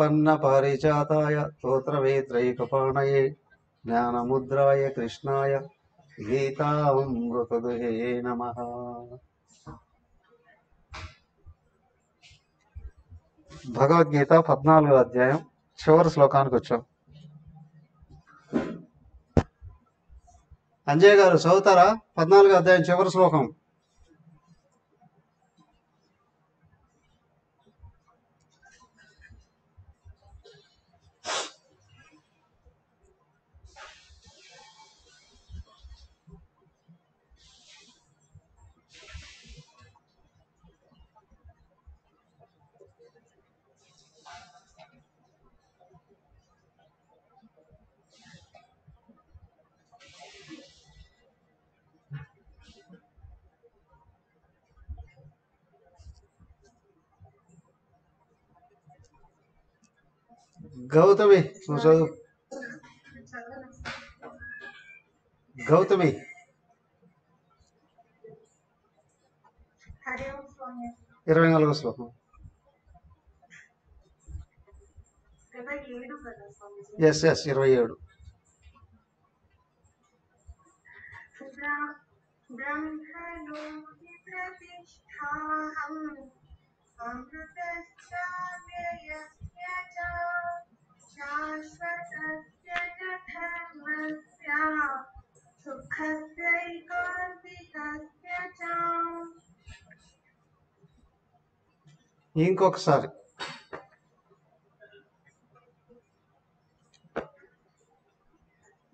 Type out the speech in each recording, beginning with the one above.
ప్రపన్న పారిజాతాయ స్తోత్రవేత్రైకపాణయే జ్ఞానముద్రాయ కృష్ణాయ గీతామృతదుహే నమ భగవద్గీత పద్నాలుగో అధ్యాయం చివరి శ్లోకానికి వచ్చాం. అంజయ్ గారు చదువుతారా? పద్నాలుగో అధ్యాయం చివరి శ్లోకం. గౌతమి నువ్వు చదువు గౌతమి హరి ఓం స్వామి ఇరవై నాలుగో శ్లోకం. ఇరవై ఏడు. కదా స్వామి ఎస్ ఎస్ ఇరవై ఏడు బ్ర-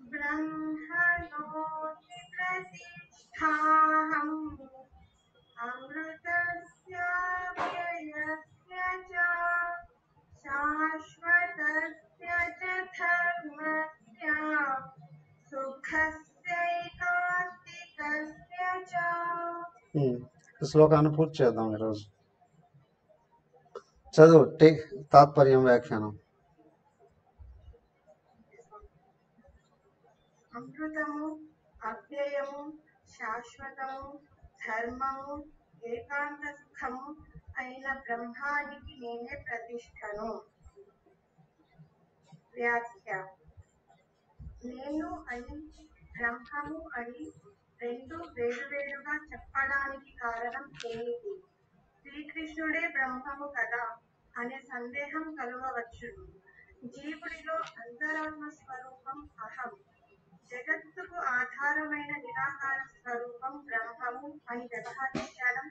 బ్రహ్మణో హి ప్రతిష్ఠాహం అమృతస్య शाश्वतस्य च धर्मस्य सुखस्यैकान्तिकस्य च ఉమ్, ఈ శ్లోకాన్ని పూర్తి చేద్దాం ఈరోజు చదువు టే తాత్పర్యం వ్యాఖ్యానం అమృతము అవ్యయము శాశ్వతము ధర్మము ఏకాంత సుఖము అయిన బ్రహ్మానికి నేనే ప్రతిష్టను. వ్యాఖ్య. నేను అని బ్రహ్మము అని రెండు వేరువేరుగా చెప్పడానికి కారణం ఏమిటి? శ్రీకృష్ణుడే బ్రహ్మము కదా అనే సందేహం కలగవచ్చును. జీవుడిలో అంతరాత్మ స్వరూపం అహం. జగత్తుకు ఆధారమైన నిరాకార స్వరూపం బ్రహ్మము అని వ్యవహరించడం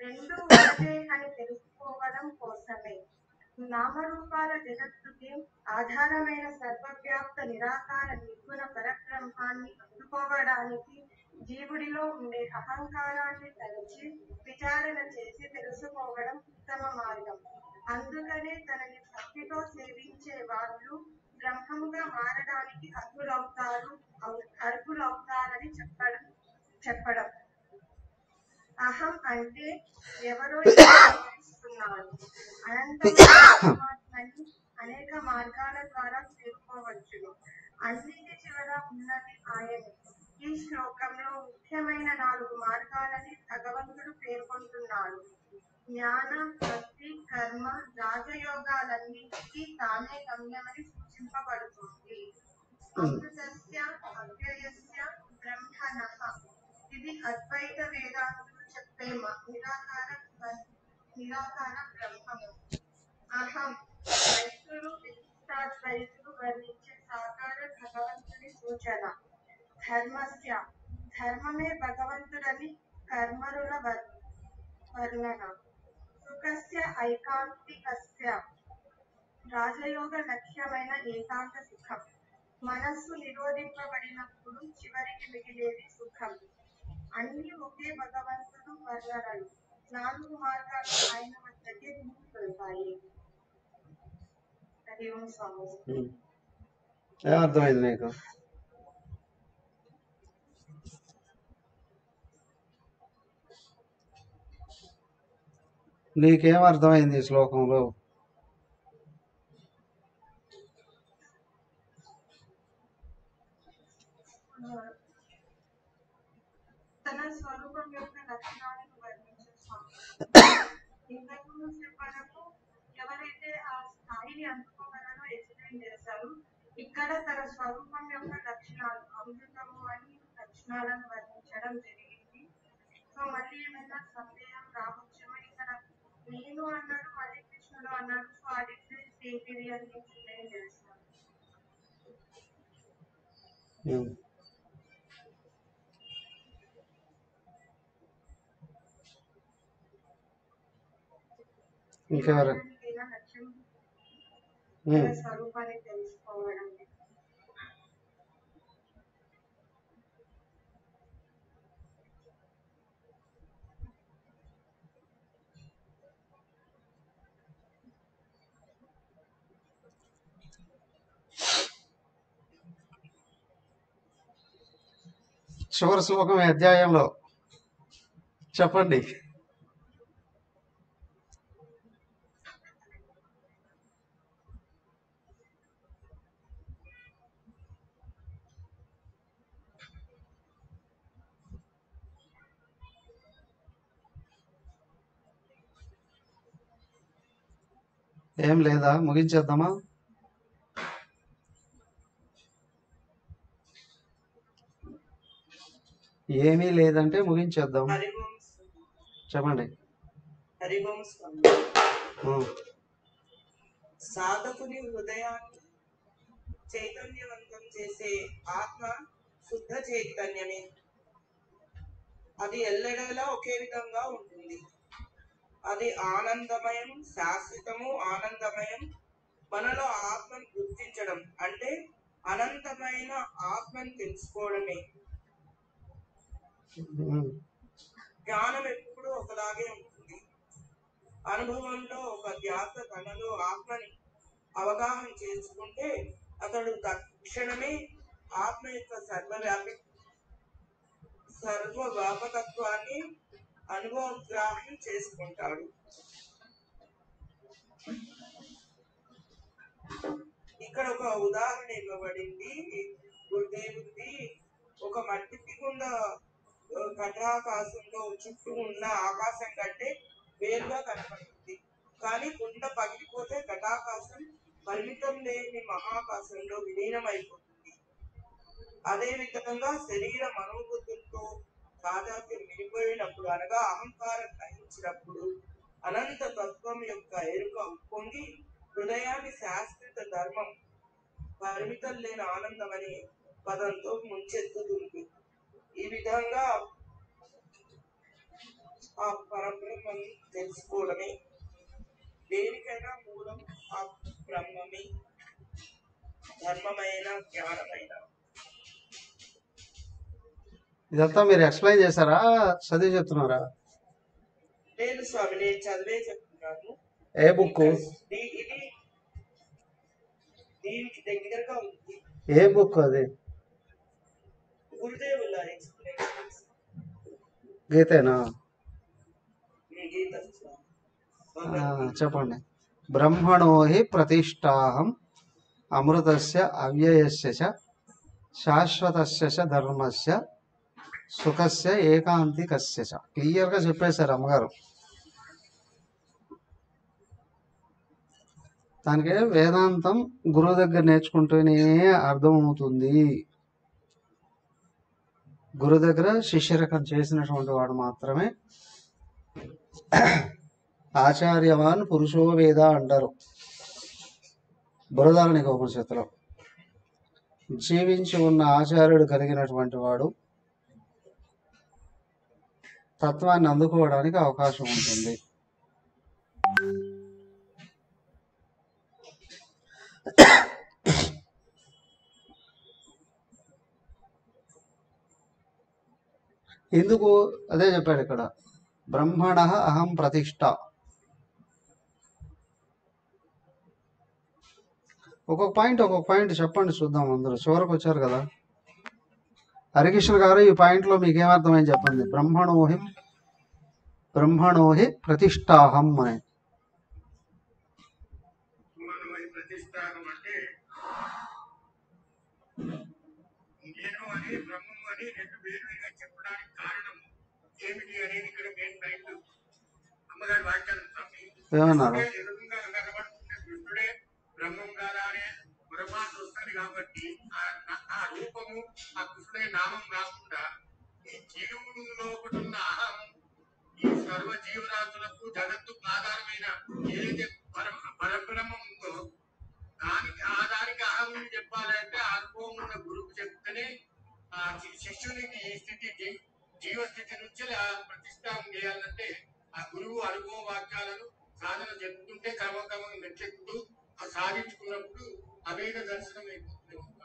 రెండు ఒకటే అని తెలుసుకోవడం కోసమే. నామరూపాల జగత్తుకి ఆధారమైన సర్వవ్యాప్త నిరాకార నిర్గుణ పరబ్రహ్మాన్ని అందుకోవడానికి జీవుడిలో ఉండే అహంకారాన్ని తలచి విచారణ చేసి తెలుసుకోవడం ఉత్తమ మార్గం. అందుకనే తనని భక్తితో సేవించే వాళ్ళు బ్రహ్మముగా మారడానికి అర్హులవుతారు అర్హులవుతారని చెప్పడం చెప్పడం. అహం అంటే ఎవరో అనంతమైన అనేక మార్గాల ద్వారా చేరుకోవచ్చును. అన్నిటి చివర ఉన్నది ఆయనే. ఈ శ్లోకంలో ముఖ్యమైన నాలుగు మార్గాలని భగవంతుడు పేర్కొంటున్నాడు. జ్ఞాన భక్తి కర్మ రాజయోగాలన్నిటికీ తానే గమ్యమని సూచింపబడుతుంది. అమృతస్య అవ్యయస్య బ్రహ్మణః ఇది అద్వైత వేదాంతులు ప్రేమ నిరాకార నిరాకార బ్రహ్మము. అహం. రైతులు విశిష్టాద్వైతులు వర్ణించే సాకార భగవంతుని సూచన. ధర్మస్య. ధర్మమే భగవంతుడని కర్మరుల వర్ణన. సుఖస్య ఐకాంతికస్య. రాజయోగ లక్ష్యమైన ఏకాంత సుఖం. మనస్సు నిరోధింపబడినప్పుడు చివరికి మిగిలేది సుఖం. అన్ని ఒకే భగవంతుడు వర్ణనలు. నాలుగు మార్గాలు ఆయన వద్దకే తీసుకెళ్తాయి హరి ఓం స్వామి. ఉమ్. ఏమర్థమైంది నీకు? నీకేం అర్థమైంది ఈ శ్లోకంలో తన స్వరూపం యొక్క లక్షణాలను వర్ణించే స్వామి ఇంతకు అందుకోగలను ఎక్స్ప్లెయిన్ చేశారు. ఇక్కడ తన స్వరూపం యొక్క లక్షణాలు అమృతము అని లక్షణాలను వర్ణించడం జరిగింది. సో మళ్ళీ ఏమైనా సందేహం రావచ్చు? ఇక్కడ నేను అన్నాడు మళ్ళీ కృష్ణుడు అన్నాడు. సో ఆ డిఫరెన్స్ ఏంటిది అని ఎక్స్ప్లెయిన్ చేస్తాను. ఇంకా తన స్వరూపాన్ని తెలుసుకోవడం చివరి శ్లోకం అధ్యాయంలో చెప్పండి. ఏం లేదా? ముగించేద్దామా? ఏమీ లేదంటే ముగించేద్దాం. చెప్పండి. సాధకుని హృదయాన్ని చైతన్యవంతం చేసే ఆత్మ శుద్ధ చైతన్యమే. అది ఎల్లడేలా ఒకే విధంగా ఉంటుంది. అది ఆనందమయం శాశ్వతము ఆనందమయం. మనలో ఆత్మను గుర్తించడం అంటే అనంతమైన ఆత్మను తెలుసుకోవడమే. జ్ఞానం ఎప్పుడు ఒకలాగే ఉంటుంది. అనుభవంలో ఒక ధ్యాస తనలో ఆత్మని అవగాహన చేసుకుంటే అతడు తక్షణమే ఆత్మ యొక్క సర్వవ్యాపి సర్వ వ్యాపకత్వాన్ని అనుభవగ్రాహం చేసుకుంటాడు ఇక్కడ ఒక ఉదాహరణ ఇవ్వబడింది. గురుదేవుడిది ఒక మట్టి గుండ ఆ, చుట్టూ ఉన్న ఆకాశం కంటే వేరుగా కనపడుతుంది కానీ గుండ పగిలిపోతే కటాకాశం పరిమితం లేని మహాకాశంలో విలీనమైపోతుంది. అదే విధంగా శరీర మనోబుద్ధి తాదాత్మ్యం విడిపోయినప్పుడు అనగా అహంకారం గ్రహించినప్పుడు అనంత తత్వం యొక్క ఎరుక ఉప్పొంగి హృదయాన్ని శాశ్వత ధర్మం పరిమితం లేని ఆనందం అనే పదంతో ముంచెత్తుతుంది. ఈ విధంగా ఆ పరబ్రహ్మం తెలుసుకోవడమే. దేనికైనా మూలం ఆ బ్రహ్మమే. ధర్మమైన జ్ఞానమైన. ఇదంతా మీరు ఎక్స్ప్లెయిన్ చేశారా? చదివి చెప్తున్నారా? లేదు స్వామి నేను చదివే చెప్తున్నాను. ఏ బుక్ దీ- ఇది దీనికి దగ్గరగా ఉంది. ఏ బుక్ అది? గురుదేవుల ఎక్స్ప్లెనేషన్స్. గీతేనా? గీత ఆ, చెప్పండి. బ్రహ్మణో హి ప్రతిష్టాహం అమృతస్య అవ్యయస్య చ శాశ్వతస్య చ ధర్మస్య సుఖస్య ఏకాంతికస్య క్లియర్ క్లియర్గా చెప్పేశారు అమ్మగారు. దానికి వేదాంతం గురువు దగ్గర నేర్చుకుంటూనే అర్థమవుతుంది. గురు దగ్గర శిష్యరకం చేసినటువంటి వాడు మాత్రమే ఆచార్యవాన్ పురుషో వేద అంటారు. బృహదారణిక ఉపనిషత్తులో. జీవించి ఉన్న ఆచార్యుడు కలిగినటువంటి వాడు తత్వాన్ని అందుకోవడానికి అవకాశం ఉంటుంది. ఎందుకు? అదే చెప్పాడు ఇక్కడ. బ్రహ్మణ అహం ప్రతిష్ట. ఒక్కొక్క పాయింట్ ఒక్కొక్క పాయింట్ చెప్పండి చూద్దాం అందరూ. చివరకు వచ్చారు కదా. హరికిషన్ గారు ఈ పాయింట్లో మీకు ఏమర్థమైంది చెప్పండి. బ్రహ్మణోహి బ్రహ్మణోహి ప్రతిష్టాహం అని. ఏమన్నారు? కాబట్టి రూపము ఆ కృష్ణుడి నామం రాకుండా ఈ జీవుల్లో ఒకటి ఉన్న అహం ఈ సర్వ జీవరాజులకు జగత్తుకు ఆధారమైన ఏదైతే పరబ్రహ్మం ఉందో దానికి ఆధారిక అహం అని చెప్పాలంటే ఆ రూపం ఉన్న గురువు చెప్తేనే ఆ శిష్యునికి ఈ స్థితి జీవస్థితి నుంచి ప్రతిష్టానం చేయాలంటే ఆ గురువు అనుభవ వాక్యాలను సాధన చెప్తుంటే క్రమక్రమం మెట్లెక్కుతూ సాధించుకున్నప్పుడు అవేగ దర్శనం అయిపోతుంది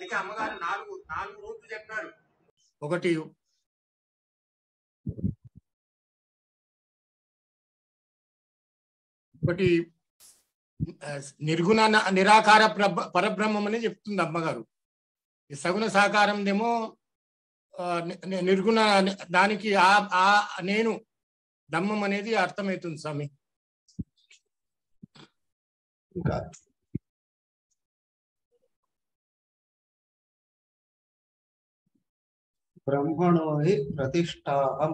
అందుకే అమ్మగారు నాలుగు నాలుగు రోజులు చెప్పారు ఒకటి. ఒకటి నిర్గుణ నిరాకార పరబ్రహ్మం అని చెప్తుంది అమ్మగారు. ఈ సగుణ సాకారందేమో నిర్గుణ దానికి ఆ ఆ నేను దమ్మం అనేది అర్థమవుతుంది స్వామి బ్రహ్మణో బ్రహ్మణోహి ప్రతిష్టాహం.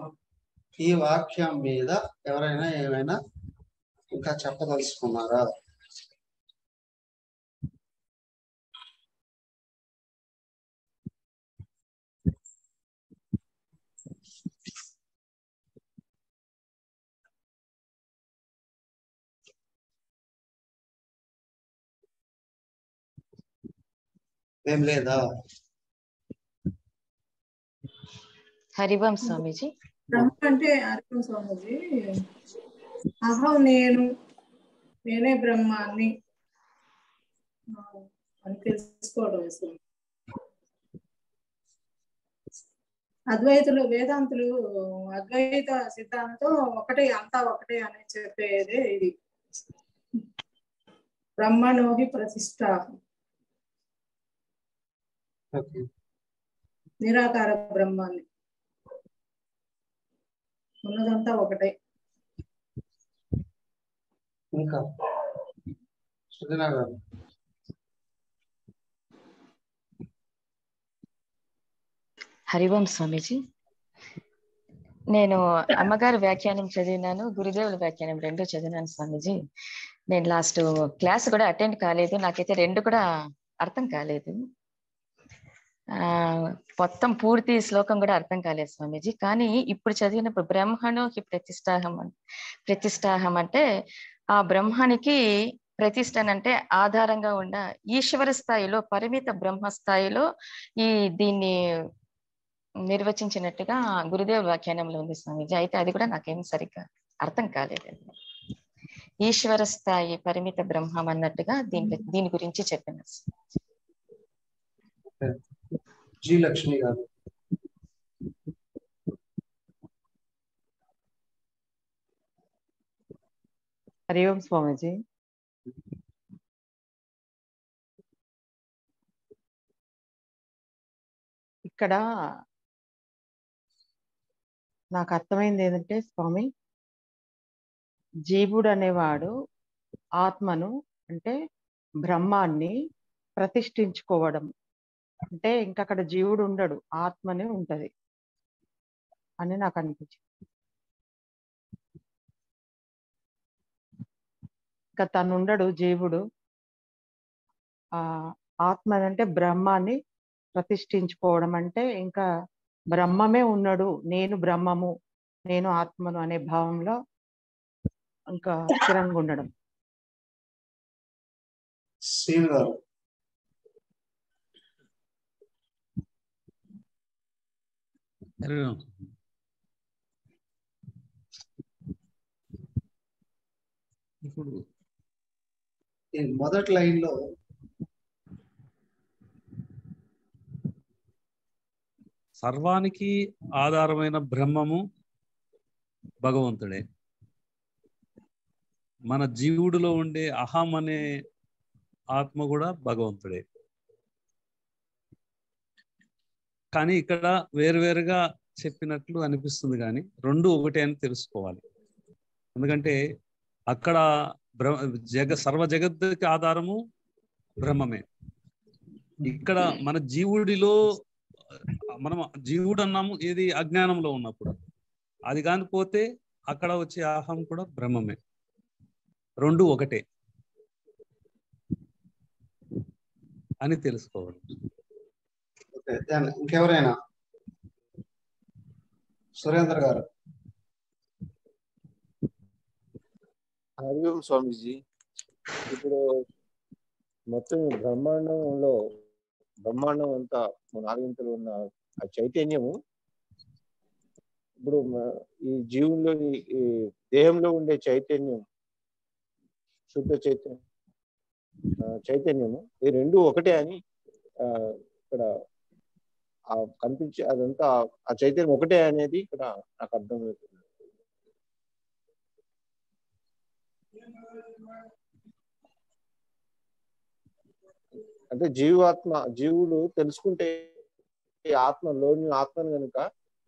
ఈ వాక్యం మీద ఎవరైనా ఏమైనా ఇంకా చెప్పదలుచుకున్నారా? ఏం లేదా? హరివం స్వామీజీ? బ్రహ్మ అంటే అర్థం స్వామిజీ. అహం నేను నేనే బ్రహ్మాన్ని. ఆ, అని తెలుసుకోవడం అద్వైతులు వేదాంతులు అద్వైత సిద్ధాంతం ఒకటే అంతా ఒకటే అని చెప్పేదే ఇది. బ్రహ్మణోహి ప్రతిష్ట నిరాకార బ్రహ్మాన్ని. ఉన్నదంతా ఒకటే. ఇంకా? సుజనా గారు. హరివం స్వామీజీ. నేను అమ్మగారు వ్యాఖ్యానం చదివినాను గురుదేవుల వ్యాఖ్యానం రెండు చదివినాను స్వామీజీ. నేను లాస్ట్ క్లాస్ కూడా అటెండ్ కాలేదు నాకైతే రెండు కూడా అర్థం కాలేదు. మొత్తం పూర్తి శ్లోకం కూడా అర్థం కాలేదు స్వామీజీ. కానీ ఇప్పుడు చదివినప్పుడు బ్రహ్మణోకి ప్రతిష్టాహం ప్రతిష్టాహం అంటే ఆ బ్రహ్మానికి ప్రతిష్టన అంటే ఆధారంగా ఉన్న ఈశ్వర స్థాయిలో పరిమిత బ్రహ్మ స్థాయిలో ఈ దీన్ని నిర్వచించినట్టుగా గురుదేవ వ్యాఖ్యానంలో ఉంది స్వామీజీ. అయితే అది కూడా నాకేం సరిగ్గా అర్థం కాలేదండి ఈశ్వర స్థాయి పరిమిత బ్రహ్మం అన్నట్టుగా దీని దీని గురించి చెప్పిన జి లక్ష్మి గారు. హరి ఓం స్వామీజీ. ఇక్కడ నాకు అర్థమైంది ఏంటంటే స్వామి జీవుడు అనేవాడు ఆత్మను అంటే బ్రహ్మాన్ని ప్రతిష్ఠించుకోవడం. అంటే ఇంకా అక్కడ జీవుడు ఉండడు ఆత్మనే ఉంటది. అని నాకు అనిపించింది ఇంకా తను ఉండడు జీవుడు. ఆ ఆత్మ అంటే బ్రహ్మాన్ని ప్రతిష్ఠించుకోవడం అంటే ఇంకా బ్రహ్మమే ఉన్నాడు నేను బ్రహ్మము నేను ఆత్మను అనే భావంలో ఇంకా స్థిరంగా ఉండడం గారు ఇప్పుడు మొదటి లైన్లో సర్వానికి ఆధారమైన బ్రహ్మము భగవంతుడే. మన జీవుడిలో ఉండే అహం అనే ఆత్మ కూడా భగవంతుడే. కానీ ఇక్కడ వేరువేరుగా చెప్పినట్లు అనిపిస్తుంది కానీ రెండు ఒకటే అని తెలుసుకోవాలి. ఎందుకంటే అక్కడ బ్రహ్మ జగ సర్వ జగత్తుకి ఆధారము బ్రహ్మమే. ఇక్కడ మన జీవుడిలో మనం జీవుడు అన్నాము ఏది అజ్ఞానంలో ఉన్నప్పుడు. అది కానిపోతే అక్కడ వచ్చే ఆహం కూడా బ్రహ్మమే. రెండు ఒకటే. అని తెలుసుకోవాలి. దెన్ ఇంకెవరైనా? సురేంద్ర గారు. హరి ఓం స్వామీజీ ఇప్పుడు మొత్తం బ్రహ్మాండంలో బ్రహ్మాండం అంతా నాలుగింతలు ఉన్న ఆ చైతన్యము ఇప్పుడు ఈ జీవుల్లో ఈ- దేహంలో ఉండే చైతన్యం శుద్ధ చైతన్యం చైతన్యము ఈ రెండు ఒకటే అని ఇక్కడ ఆ కనిపించే అదంతా ఆ చైతన్యం ఒకటే అనేది ఇక్కడ నాకు అర్థమవుతుంది అంటే జీవాత్మ జీవుడు తెలుసుకుంటే ఈ ఆత్మలోని ఆత్మను కనుక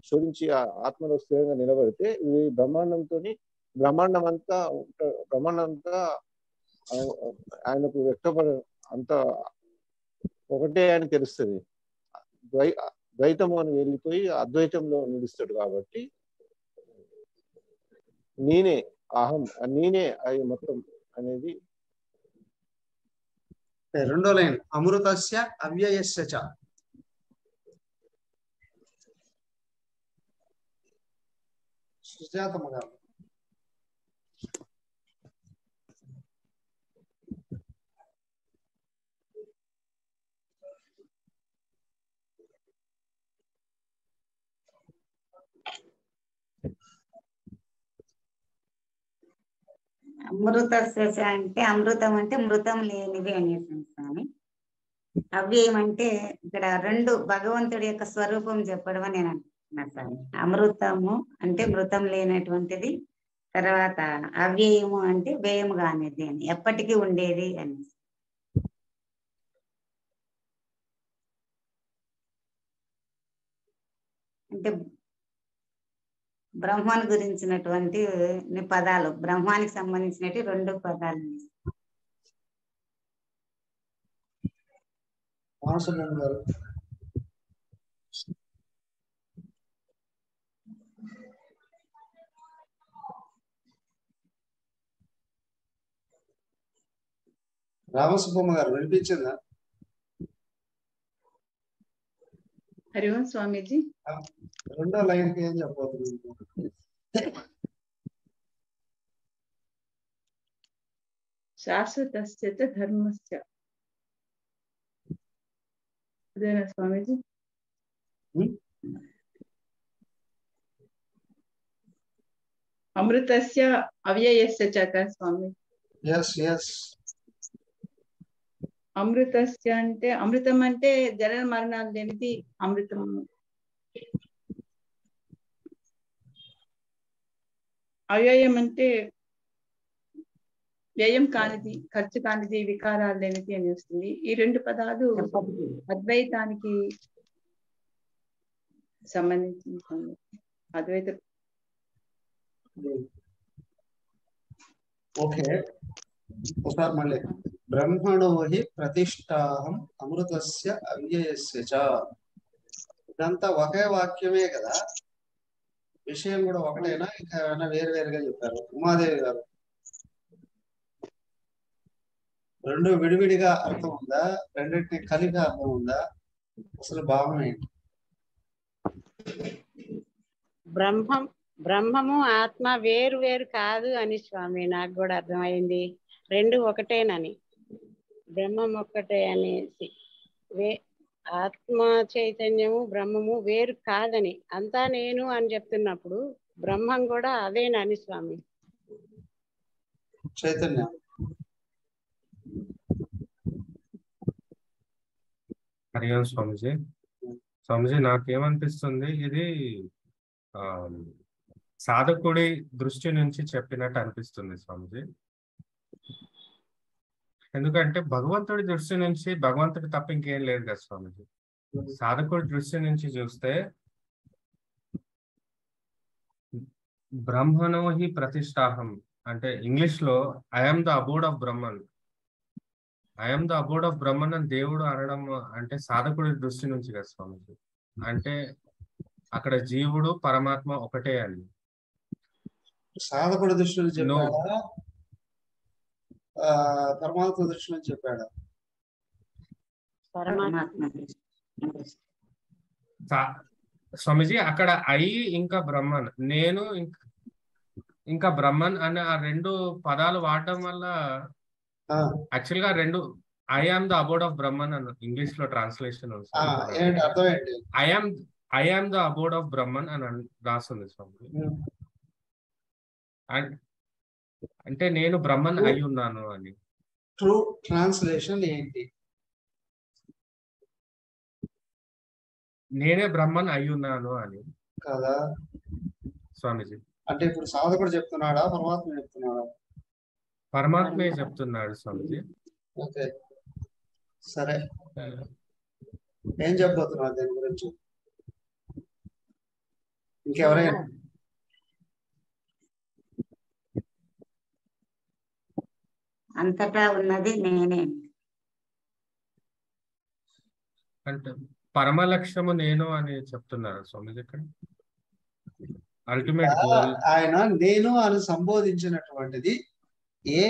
శోధించి ఆ ఆత్మలో స్థిరంగా నిలబడితే ఇవి బ్రహ్మాండంతో బ్రహ్మాండం అంతా బ్రహ్మాండం అంతా ఆయనకు వ్యక్తపడ అంత ఒకటే అని తెలుస్తుంది. ద్వై ద్వైతము అని వెళ్ళిపోయి అద్వైతంలో నిలుస్తాడు కాబట్టి నేనే అహం నేనే అది మొత్తం అనేది రెండో లైన్. అమృతస్య అవ్యయస్య చ. సుజాతమ్మ గారు అమృతస్య చ అంటే అమృతం అంటే మృతం లేనిది అనేసి స్వామి. అవ్యయం అంటే ఇక్కడ రెండు భగవంతుడి యొక్క స్వరూపం చెప్పడం అని నేను అంటున్నా స్వామి. అమృతము అంటే మృతం లేనటువంటిది తర్వాత అవ్యయము అంటే వ్యయము కానిది అని ఎప్పటికీ ఉండేది అని. అంటే బ్రహ్మను గురించినటువంటి పదాలు బ్రహ్మానికి సంబంధించినటువంటి రెండు పదాలు. గారు. రామసుబ్బమ్మ గారు వినిపించిందా? హరి ఓం స్వామీజీ రెండో లైన్కి ఏం చెప్పబోతుంది శాశ్వతస్య చ ధర్మస్య అదేనా స్వామీజీ అమృతస్య అవ్యయస్య చ కదా స్వామి ఎస్ ఎస్ అమృతస్య అంటే అమృతం అంటే జనన మరణాలు లేనిది అమృతం. అవ్యయం అంటే వ్యయం కానిది ఖర్చు కానిది వికారాలు లేనిది అని వస్తుంది. ఈ రెండు పదాలు అద్వైతానికి సంబంధించిన అద్వైత ఓకే. ఒకసారి మళ్ళీ. బ్రహ్మణో హి ప్రతిష్టాహం అమృతస్య అవ్యయస్య చ. ఇదంతా ఒకే వాక్యమే కదా? విషయం కూడా ఒకటేనా? ఇంకా ఏమైనా వేరు వేరుగా చెప్పారు? ఉమాదేవి గారు. రెండు విడివిడిగా అర్థం ఉందా? రెండింటిని కలిగా అర్థం ఉందా? అసలు భావం ఏంటి? బ్రహ్మం బ్రహ్మము ఆత్మ వేరు వేరు కాదు అని స్వామి నాకు కూడా అర్థమైంది. రెండు ఒకటేనని. బ్రహ్మం ఒక్కటే అనేసి. వే ఆత్మ చైతన్యము బ్రహ్మము వేరు కాదని. అంతా నేను అని చెప్తున్నప్పుడు బ్రహ్మం కూడా అదేనని స్వామి? చైతన్య. హరి ఓం స్వామిజీ. స్వామిజీ నాకేమనిపిస్తుంది? ఇది ఆ సాధకుడి దృష్టి నుంచి చెప్పినట్టు అనిపిస్తుంది స్వామిజీ. ఎందుకంటే భగవంతుడి దృష్టి నుంచి భగవంతుడి తప్ప ఇంకేం లేదు కదా స్వామిజీ. సాధకుడి దృష్టి నుంచి చూస్తే బ్రహ్మణో హి ప్రతిష్టాహం అంటే ఇంగ్లీష్లో I am the abode of Brahman. I am the abode of Brahman అని దేవుడు అనడం అంటే సాధకుడి దృష్టి నుంచి కదా స్వామిజీ. అంటే అక్కడ జీవుడు పరమాత్మ ఒకటే అని. సాధకుడి దృష్టి పరమాత్మ దృష్టి నుంచి చెప్పాడా. స్వామిజీ అక్కడ ఐ ఇంకా బ్రహ్మన్. నేను ఇంక- బ్రహ్మన్ అనే ఆ రెండు పదాలు వాడడం వల్ల యాక్చువల్గా రెండు I am the about of Brahman అని ఇంగ్లీష్లో ట్రాన్స్లేషన్ ఆ, ఏంటి అర్థం ఏంటి I am I am the about of Brahman అని అన్- రాస్తుంది స్వామి అండ్ అంటే నేను బ్రహ్మన్ అయి ఉన్నాను అని. ట్రూ ట్రాన్స్లేషన్ ఏంటి? నేనే బ్రహ్మన్ అయి ఉన్నాను అని. కదా. స్వామీజీ. అంటే ఇప్పుడు సాధకుడు చెప్తున్నాడా? పరమాత్మ చెప్తున్నాడా? పరమాత్మే చెప్తున్నాడు స్వామీజీ. ఓకే. సరే. ఏం చెప్పబోతున్నారు దీని గురించి? ఇంకెవరైనా? అంతటా ఉన్నది నేనే. అంటే పరమ లక్ష్యము నేను అని చెప్తున్నారు స్వామీజీ ఇక్కడ. అల్టిమేట్ గోల్ ఆయన నేను అని సంబోధించినటువంటిది ఏ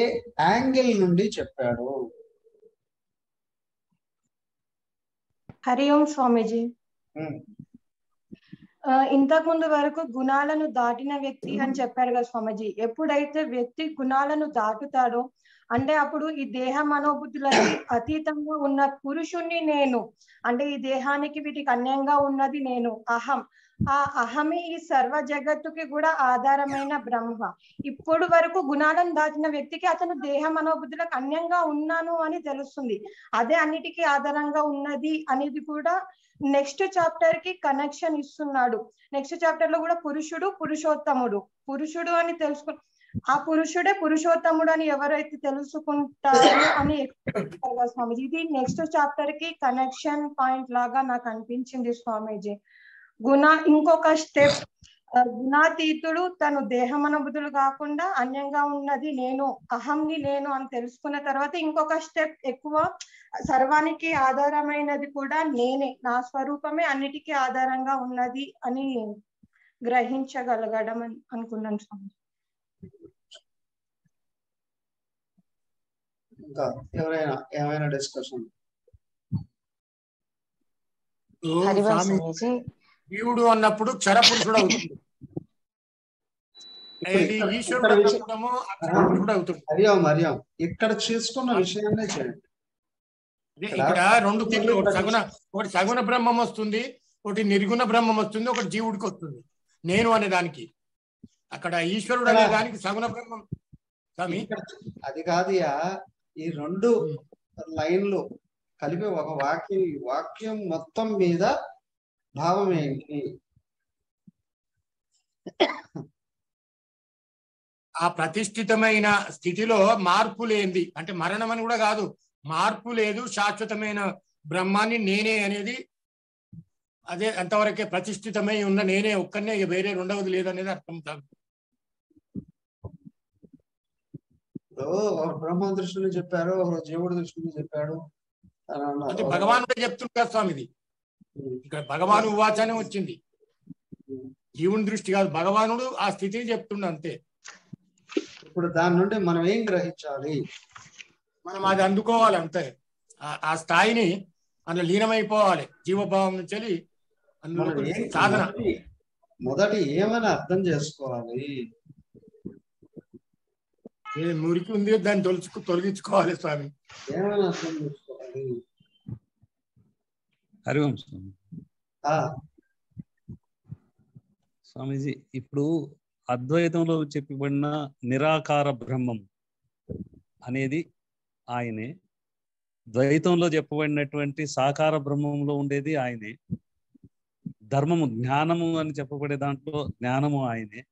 యాంగిల్ నుండి చెప్పాడు? హరి ఓం స్వామీజీ. ఇంతకు ముందు వరకు గుణాలను దాటిన వ్యక్తి అని చెప్పారు కదా స్వామీజీ. ఎప్పుడైతే వ్యక్తి గుణాలను దాటుతాడో అంటే అప్పుడు ఈ దేహ మనోబుద్ధులకి అతీతంగా ఉన్న పురుషుణ్ణి నేను అంటే ఈ దేహానికి వీటికి అన్యంగా ఉన్నది నేను అహం. ఆ అహమే ఈ సర్వ జగత్తుకి కూడా ఆధారమైన బ్రహ్మ. ఇప్పుడు వరకు గుణాలను దాటిన వ్యక్తికి అతను దేహ మనోబుద్ధులకు అన్యంగా ఉన్నాను అని తెలుస్తుంది. అదే అన్నిటికీ ఆధారంగా ఉన్నది అనేది కూడా నెక్స్ట్ చాప్టర్కి కనెక్షన్ ఇస్తున్నాడు. నెక్స్ట్ చాప్టర్లో కూడా పురుషుడు పురుషోత్తముడు. పురుషుడు అని తెలుసుకు ఆ పురుషుడే పురుషోత్తముడు అని ఎవరైతే తెలుసుకుంటారు అని చెప్తారు స్వామీజీ. ఇది నెక్స్ట్ చాప్టర్కి కనెక్షన్ పాయింట్ లాగా నాకు అనిపించింది స్వామీజీ. గుణ ఇంకొక స్టెప్ గుణాతీతుడు తను దేహమనబుద్ధులు కాకుండా అన్యంగా ఉన్నది నేను అహంని నేను అని తెలుసుకున్న తర్వాత ఇంకొక స్టెప్ ఎక్కువ సర్వానికి ఆధారమైనది కూడా నేనే నా స్వరూపమే అన్నిటికీ ఆధారంగా ఉన్నది అని గ్రహించగలగడం అనుకున్నాను స్వామి ఇంకా ఎవరైనా ఏమైనా డిస్కషన్ జీవుడు అన్నప్పుడు క్షరపురుషుడు అవుతుంది. హరియాం హరియాం ఇక్కడ చేసుకున్న విషయాన్నే చేయండి. ఇక్కడ రెండు తీర్లు ఒకటి సగుణ ఒకటి సగుణ బ్రహ్మం వస్తుంది ఒకటి నిర్గుణ బ్రహ్మం వస్తుంది ఒకటి జీవుడికి వస్తుంది. నేను అనే దానికి. అక్కడ ఈశ్వరుడు అనే దానికి సగుణ బ్రహ్మం. స్వామి? అది కాదుయా ఈ రెండు లైన్లు కలిపి ఒక వాక్యం ఈ వాక్యం మొత్తం మీద భావం ఏంటి? ఆ ప్రతిష్ఠితమైన స్థితిలో మార్పు లేనిది అంటే మరణం అని కూడా కాదు మార్పు లేదు శాశ్వతమైన బ్రహ్మాన్ని నేనే అనేది అదే అంతవరకే ప్రతిష్ఠితమై ఉన్న నేనే ఒక్కనే వేరే రెండవది లేదు అనేది అర్థం కాదు. ఇప్పుడు బ్రహ్మ దృష్టిని చెప్పారు ఒక జీవుడి దృష్టిని చెప్పాడు. అంటే భగవానుడే చెప్తుంటారు స్వామి ఇది ఇక్కడ భగవాను ఉవాచనే వచ్చింది. జీవుని దృష్టి కాదు భగవానుడు ఆ స్థితిని చెప్తుండ అంతే. ఇప్పుడు దాని నుండి మనం ఏం గ్రహించాలి? మనం అది అందుకోవాలి అంతే. ఆ- స్థాయిని అందులో లీనమైపోవాలి. జీవభావం నుంచి సాధన. మొదటి ఏమని అర్థం చేసుకోవాలి? ఏ మురికి ఉంది దాన్ని తొలుచుకు తొలగించుకోవాలి స్వామి. హరివంశం ఆ. స్వామీజీ ఇప్పుడు అద్వైతంలో చెప్పబడిన నిరాకార బ్రహ్మం అనేది ఆయనే. ద్వైతంలో చెప్పబడినటువంటి సాకార బ్రహ్మంలో ఉండేది ఆయనే. ధర్మము జ్ఞానము అని చెప్పబడే దాంట్లో జ్ఞానము ఆయనే.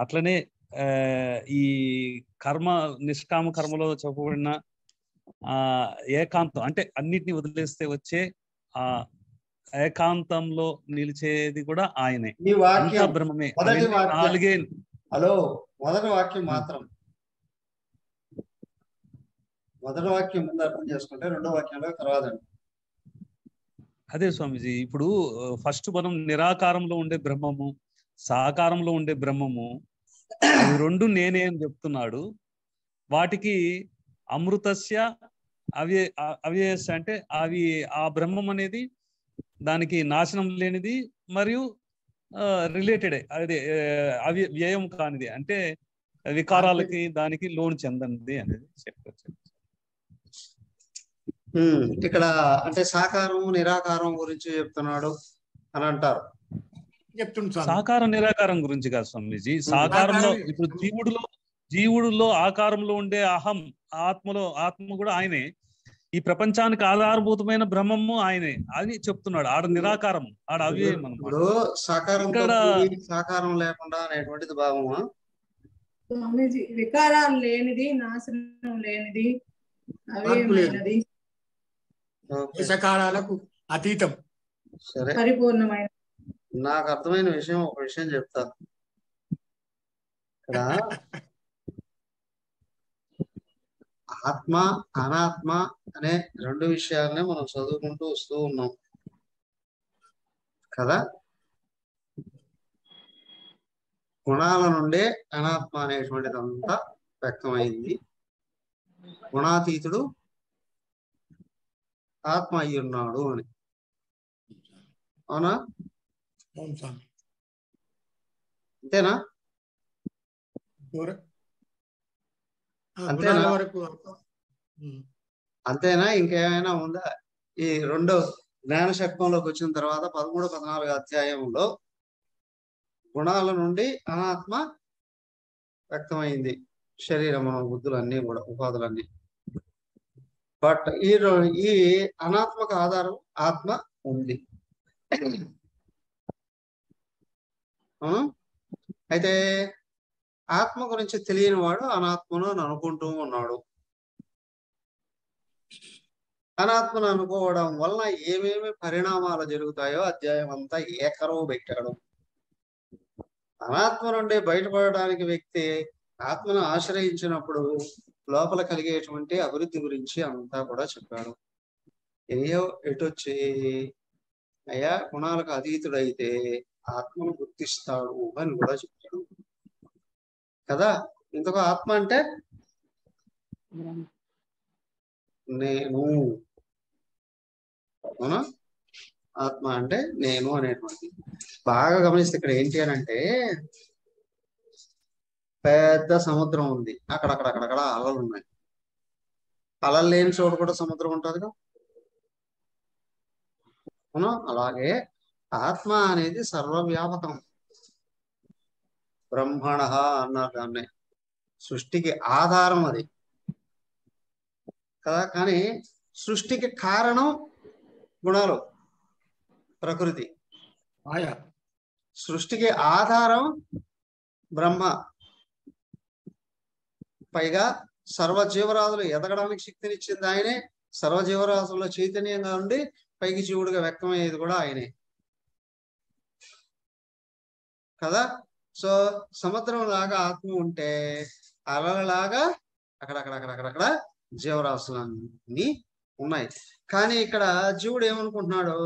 అట్లనే ఈ కర్మ నిష్కామ కర్మలో చెప్పబడిన ఆ ఏకాంతం అంటే అన్నిటిని వదిలేస్తే వచ్చే ఆ ఏకాంతంలో నిలిచేది కూడా ఆయనే. ఈ అంతా వాక్యం. బ్రహ్మమే నాలుగే. హలో మొదటి వాక్యం మాత్రం. మొదటి వాక్యం ముందు అర్థం చేసుకుంటే రెండో వాక్యంలో తర్వాత అదే స్వామీజీ ఇప్పుడు ఫస్ట్ మనం నిరాకారంలో ఉండే బ్రహ్మము సాకారంలో ఉండే బ్రహ్మము రెండు నేనే అని చెప్తున్నాడు. వాటికి అమృతస్య అవ్య అవ్యయస్య అంటే అవి ఆ బ్రహ్మం అనేది దానికి నాశనం లేనిది మరియు రిలేటెడ్ అది అవి వ్యయం కానిది. అంటే వికారాలకి దానికి లోన్ చెందంది అనేది చెప్పచ్చు. ఇక్కడ అంటే సాకారం నిరాకారం గురించి చెప్తున్నాడు అని అంటారు. చెప్తుంది సాకార నిరాకారం గురించి కాదు స్వామీజీ. సాకారంలో ఇప్పుడు జీవుడిలో జీవుడిలో ఆకారంలో ఉండే అహం ఆత్మలో ఆత్మ కూడా ఆయనే. ఈ ప్రపంచానికి ఆధారభూతమైన బ్రహ్మము ఆయనే అని చెప్తున్నాడు. ఆడ నిరాకారం ఆడ అవ్యయం అన్నమాట. ఇప్పుడు సాకారంతో ఇక్కడ కూడి సాకారం లేకుండా అనేటువంటిది భావమా? స్వామీజీ వికారాలు లేనిది నాశనం లేనిది. అవేమైనది దేశకాలాలకు అతీతం. సరే. పరిపూర్ణమైన నాకు అర్థమైన విషయం ఒక విషయం చెప్తాను ఇక్కడ ఆత్మ అనాత్మ అనే రెండు విషయాలనే మనం చదువుకుంటూ వస్తూ ఉన్నాం. కదా? గుణాల నుండే అనాత్మ అనేటువంటిదంతా వ్యక్తమైంది. గుణాతీతుడు ఆత్మ అయి ఉన్నాడు అని. అవునా? అవును స్వామి అంతేనా? అంతేనా? వరకు. అంతేనా? ఇంకేమైనా ఉందా? ఈ రెండో జ్ఞాన శక్తంలోకి వచ్చిన తర్వాత పదమూడు పద్నాలుగు అధ్యాయంలో గుణాల నుండి అనాత్మ వ్యక్తమైంది. శరీరం బుద్ధులన్నీ కూడా ఉపాధులన్నీ. బట్ ఈ ఈ అనాత్మక ఆధారం ఆత్మ ఉంది. అయితే ఆత్మ గురించి తెలియని వాడు అనాత్మను అని అనుకుంటూ ఉన్నాడు. అనాత్మను అనుకోవడం వలన ఏమేమి పరిణామాలు జరుగుతాయో అధ్యాయం అంతా ఏకరవు పెట్టాడు. అనాత్మ నుండి బయటపడడానికి వ్యక్తి ఆత్మను ఆశ్రయించినప్పుడు లోపల కలిగేటువంటి అభివృద్ధి గురించి అంతా కూడా చెప్పాడు. ఏయో ఎటొచ్చి అయ్యా గుణాలకు అతీతుడైతే ఆత్మను గుర్తిస్తాడు అని కూడా చెప్పాడు కదా? ఇంతకు ఆత్మ అంటే? నేను. అవునా? ఆత్మ అంటే నేను అనేటువంటి బాగా గమనిస్తే ఇక్కడ ఏంటి అని అంటే పెద్ద సముద్రం ఉంది. అక్కడక్కడ అక్కడక్కడ అలలు ఉన్నాయి. అలలు లేని చోటు కూడా సముద్రం ఉంటుందిగా? అవునా? అలాగే ఆత్మ అనేది సర్వవ్యాపకం. బ్రహ్మణ అన్నారు దాన్ని. సృష్టికి ఆధారం అది. కదా కానీ సృష్టికి కారణం గుణాలు ప్రకృతి. ఆయా. సృష్టికి ఆధారం బ్రహ్మ. పైగా సర్వ జీవరాశులు ఎదగడానికి శక్తినిచ్చింది ఆయనే. సర్వ జీవరాశుల్లో చైతన్యంగా ఉండి పైకి జీవుడిగా వ్యక్తమయ్యేది కూడా ఆయనే. కదా? సో సముద్రం లాగా ఆత్మ ఉంటే అలలలాగా అక్కడక్కడక్కడక్కడక్కడ జీవరాశులన్నీ ఉన్నాయి. కానీ ఇక్కడ జీవుడు ఏమనుకుంటున్నాడు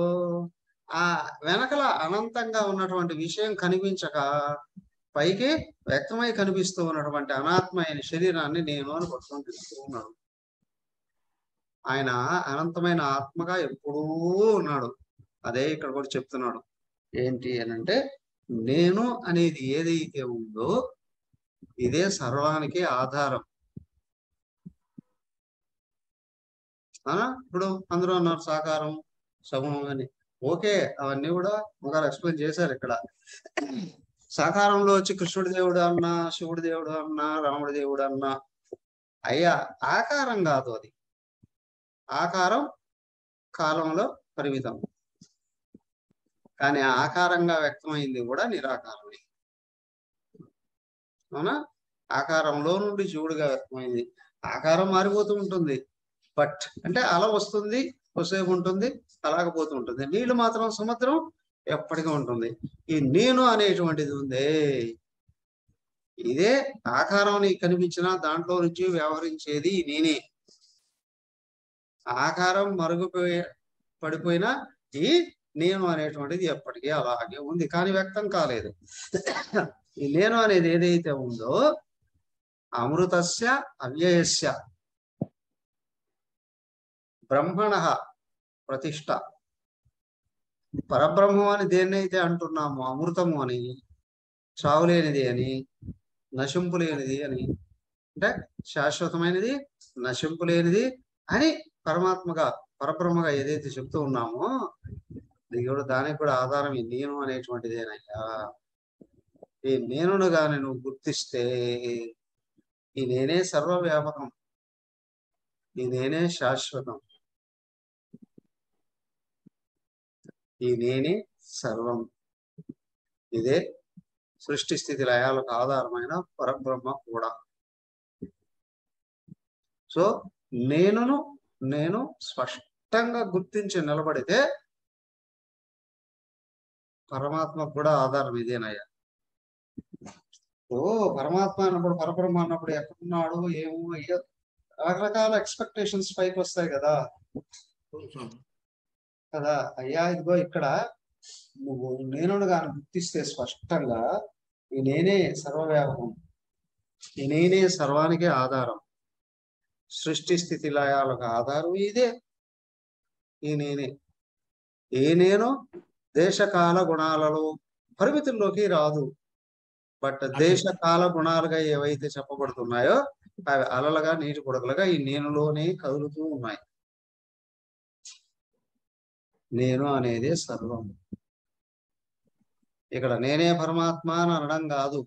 ఆ వెనకల అనంతంగా ఉన్నటువంటి విషయం కనిపించక పైకి వ్యక్తమై కనిపిస్తూ ఉన్నటువంటి అనాత్మ అయిన శరీరాన్ని నేను అని ఉన్నాడు ఆయన అనంతమైన ఆత్మగా ఎప్పుడూ ఉన్నాడు. అదే ఇక్కడ కూడా చెప్తున్నాడు. ఏంటి అని అంటే నేను అనేది ఏదైతే ఉందో ఇదే సర్వానికి ఆధారం. ఇప్పుడు అందరూ అన్నారు సాకారం సగుణం అని. ఓకే అవన్నీ కూడా ఒకరు ఎక్స్ప్లెయిన్ చేశారు ఇక్కడ. సాకారంలో వచ్చి కృష్ణుడి దేవుడు అన్నా శివుడి దేవుడు అన్నా రాముడి దేవుడు అన్నా. అయ్యా ఆకారం కాదు అది. ఆకారం కాలంలో పరిమితం. కానీ ఆకారంగా వ్యక్తమైంది కూడా నిరాకారమే. అవునా? ఆకారంలో నుండి చూడుగా వ్యక్తమైంది. ఆకారం మారిపోతూ ఉంటుంది. బట్ అంటే అల వస్తుంది కొసేపు ఉంటుంది అలాగపోతూ ఉంటుంది. నీళ్ళు మాత్రం సముద్రం ఎప్పటికీ ఉంటుంది. ఈ నేను అనేటువంటిది ఉందే. ఇదే ఆకారం నీకు కనిపించిన దాంట్లో నుంచి వ్యవహరించేది నేనే. ఆకారం మరుగుపోయి పడిపోయినా ఈ నేను అనేటువంటిది ఎప్పటికీ అలాగే ఉంది కానీ వ్యక్తం కాలేదు. ఈ నేను అనేది ఏదైతే ఉందో అమృతస్య అవ్యయస్య బ్రహ్మణ ప్రతిష్ట. పరబ్రహ్మం అని దేన్నైతే అంటున్నామో అమృతము అని చావులేనిది అని నశింపు లేనిది అని అంటే శాశ్వతమైనది నశింపు లేనిది అని పరమాత్మగా పరబ్రహ్మగా ఏదైతే చెప్తూ ఉన్నామో దేవుడు దానికి కూడా ఆధారం ఈ నేను అనేటువంటిదేనయ్యా ఈ నేనును గాని నువ్వు గుర్తిస్తే ఈ నేనే సర్వవ్యాపకం. ఈ నేనే శాశ్వతం. ఈ నేనే సర్వం. ఇదే సృష్టి స్థితి లయాలకు ఆధారమైన పరబ్రహ్మ కూడా. సో నేనును నేను స్పష్టంగా గుర్తించి నిలబడితే పరమాత్మ కూడా ఆధారం ఇదేనయ్యా. ఓ పరమాత్మ అన్నప్పుడు పరబ్రహ్మ అన్నప్పుడు ఎక్కడున్నాడు ఏమో అయ్యో రకరకాల ఎక్స్పెక్టేషన్స్ పైకి వస్తాయి కదా. కదా అయ్యా ఇదిగో ఇక్కడ నువ్వు నేను గాని గుర్తిస్తే స్పష్టంగా ఈ నేనే సర్వవ్యాపకం. ఈ నేనే సర్వానికి ఆధారం. సృష్టి స్థితి లయాలకు ఆధారం ఇదే. ఈ నేనే. ఏ నేను దేశకాల గుణాలలో పరిమితుల్లోకి రాదు. బట్ దేశకాల గుణాలుగా ఏవైతే చెప్పబడుతున్నాయో అవి అలలుగా నీటి కొడకలుగా ఈ నేనులోనే కదులుతూ ఉన్నాయి. నేను అనేది సర్వం. ఇక్కడ నేనే పరమాత్మ అని అనడం కాదు.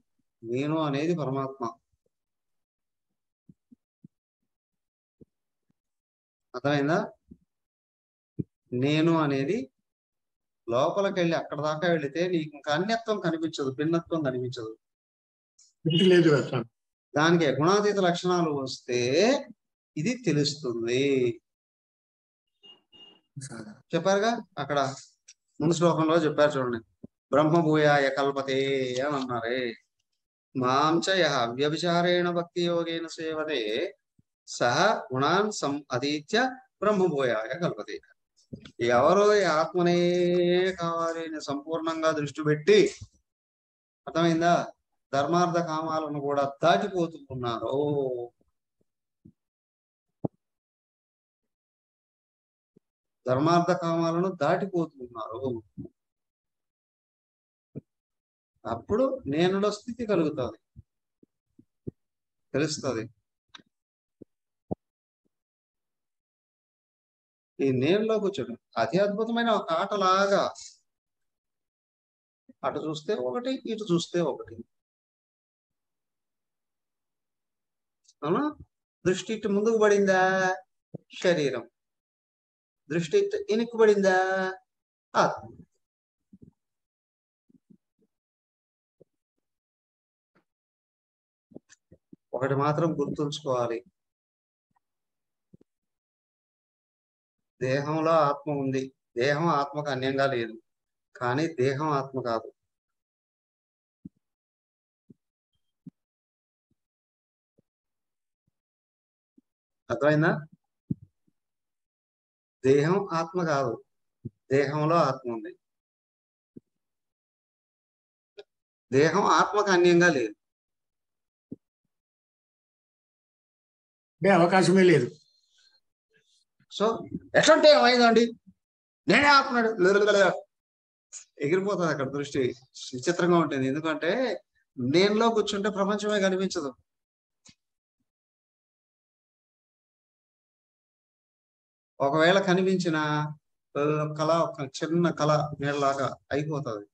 నేను అనేది పరమాత్మ. అర్థమైందా? నేను అనేది లోపలికి వెళ్ళి అక్కడ దాకా వెళితే నీకు ఇంకా అన్యత్వం కనిపించదు భిన్నత్వం కనిపించదు. లేదు దానికి గుణాతీత లక్షణాలు వస్తే ఇది తెలుస్తుంది. చెప్పారుగా? అక్కడ ముందు శ్లోకంలో చెప్పారు చూడండి. బ్రహ్మభూయాయ కల్పతే అని అన్నారే. మాంచ యహ వ్యభిచారేణ భక్తి యోగేన సేవతే సహ గుణాన్ సం అతీత్య బ్రహ్మభూయాయ కల్పతే. ఎవరు ఈ ఆత్మనే కావాలి అని సంపూర్ణంగా దృష్టి పెట్టి అర్థమైందా? ధర్మార్థ కామాలను కూడా దాటిపోతున్నారు. ధర్మార్థ కామాలను దాటిపోతున్నారు. అప్పుడు నేనులో స్థితి కలుగుతుంది. తెలుస్తుంది. ఈ నేనులో కూర్చోడం అతి అద్భుతమైన ఒక ఆటలాగా. అటు చూస్తే ఒకటి ఇటు చూస్తే ఒకటి. అవునా? దృష్టి ఇటు ముందుకు పడిందా? శరీరం. దృష్టి ఇటు ఇనుక్కుబడిందా ఆత్మ. ఒకటి మాత్రం గుర్తుంచుకోవాలి. దేహంలో ఆత్మ ఉంది. దేహం ఆత్మకు అన్యంగా లేదు. కానీ దేహం ఆత్మ కాదు. అర్థమైందా? దేహం ఆత్మ కాదు. దేహంలో ఆత్మ ఉంది. దేహం ఆత్మకు అన్యంగా లేదు. అవకాశమే లేదు. సో ఎట్లంటే ఏమైందండి? నేనే ఆత్మడు ఎగిరిపోతుంది అక్కడ దృష్టి. విచిత్రంగా ఉంటుంది. ఎందుకంటే నేనులో కూర్చుంటే ప్రపంచమే కనిపించదు. ఒకవేళ కనిపించిన కళ ఒక చిన్న కళ నీళ్ళలాగా అయిపోతుంది.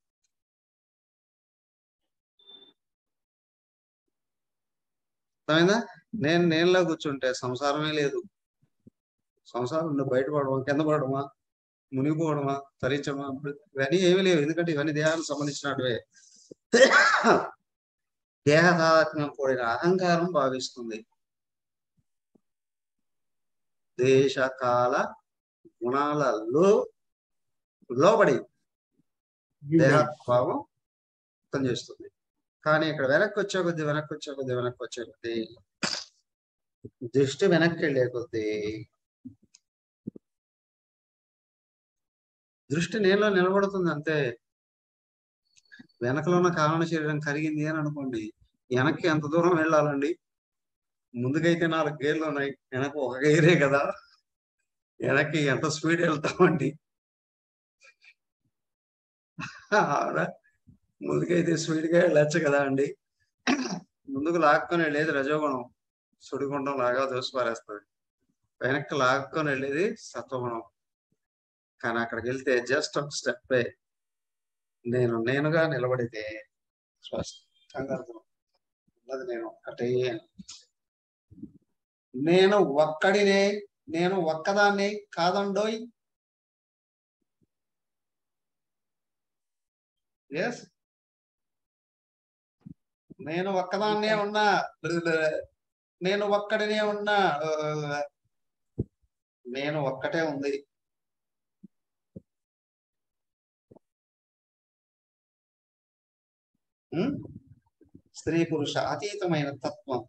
అర్థమైందా? నేను నేనులో కూర్చుంటే సంసారమే లేదు. సంసారం నుండి బయటపడమా? కింద పడమా? మునిగిపోవడమా? తరించమా? ఇవన్నీ ఏమీ లేవు. ఎందుకంటే ఇవన్నీ దేహానికి సంబంధించినటువే దేహదాత్మ్యం కూడిన అహంకారం భావిస్తుంది. దేశకాల గుణాలలో లోబడి దేహభావం వ్యక్తం చేస్తుంది. కానీ ఇక్కడ వెనక్కి వచ్చే కొద్ది వెనక్కి వచ్చే కొద్ది వెనక్కి వచ్చే కొద్ది దృష్టి వెనక్కి వెళ్ళే కొద్ది దృష్టి నేలలో నిలబడుతుంది అంతే. వెనకలో ఉన్న కారణ శరీరం కరిగింది అని అనుకోండి వెనక్కి ఎంత దూరం వెళ్ళాలండి? ముందుకైతే నాలుగు గేర్లు ఉన్నాయి వెనక ఒక గేరే కదా. వెనక్కి ఎంత స్పీడ్ వెళ్తామండి? ఆవిడ ముందుకైతే స్పీడ్గా వెళ్ళచ్చు కదా అండి. ముందుకు లాక్కొని వెళ్ళేది రజోగుణం. సుడిగుండం లాగా దోసి పారేస్తుంది వెనక్కి లాక్కొని వెళ్ళేది సత్వగుణం. కానీ అక్కడికి వెళ్తే జస్ట్ ఒక స్టెప్ నేను నేనుగా నిలబడితే స్పష్టంగా అర్థం ఉన్నది నేను ఒక్కటే. నేను ఒక్కడినే నేను ఒక్కదాన్ని కాదండోయ్. ఎస్ నేను ఒక్కదాన్నే ఉన్నా. నేను ఒక్కడినే ఉన్నా. నేను ఒక్కటే ఉంది. స్త్రీ పురుష అతీతమైన తత్వం.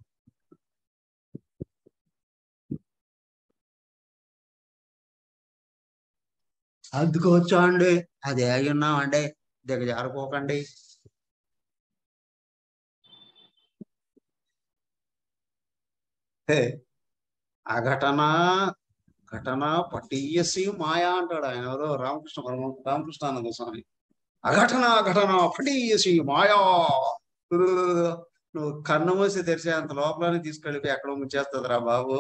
అద్దుకోవచ్చా అండి అది అయి ఉన్నామండి. దిగజారిపోకండి ఆ అఘటన ఘటన పటీయసి మాయా అంటాడు ఆయన ఎవరో. రామకృష్ణ పరమ రామకృష్ణానంద స్వామి. అఘటన ఘటన పటీయసి మాయా. నువ్వు కన్ను మూసి తెరిచే అంత లోపలనే తీసుకెళ్ళిపోయి ఎక్కడో ముంచేస్తుందిరా బాబు.